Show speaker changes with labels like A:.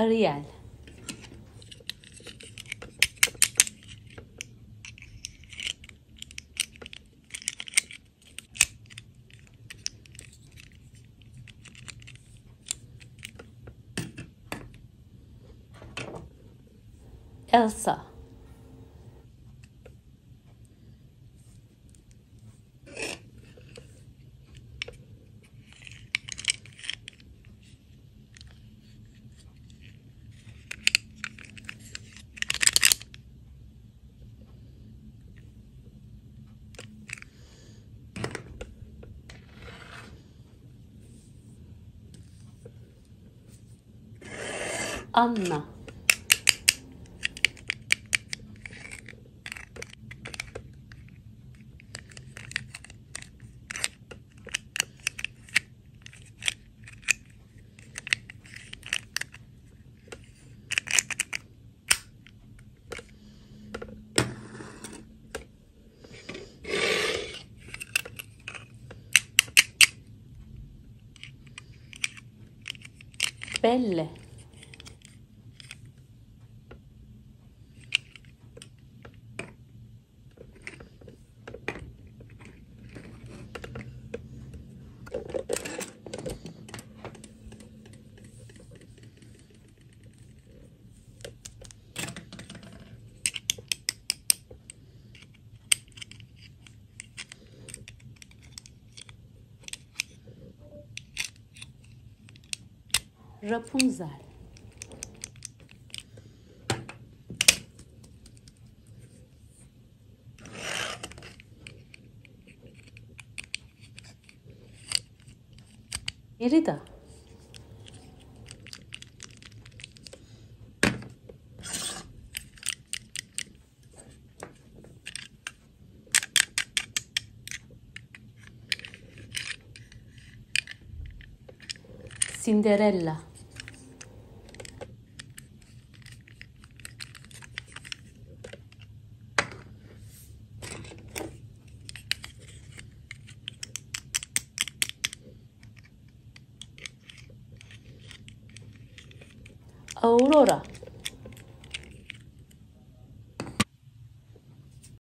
A: areal. Elsa. Anna. Belle. Rapunzel. Merida Cinderella Aurora